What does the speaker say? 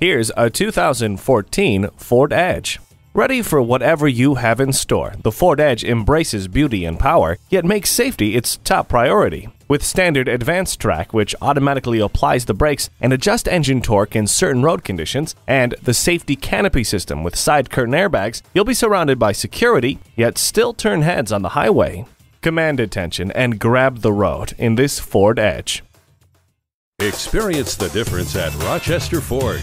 Here's a 2014 Ford Edge. Ready for whatever you have in store, the Ford Edge embraces beauty and power, yet makes safety its top priority. With standard AdvanceTrac, which automatically applies the brakes and adjusts engine torque in certain road conditions, and the safety canopy system with side curtain airbags, you'll be surrounded by security, yet still turn heads on the highway. Command attention and grab the road in this Ford Edge. Experience the difference at Rochester Ford.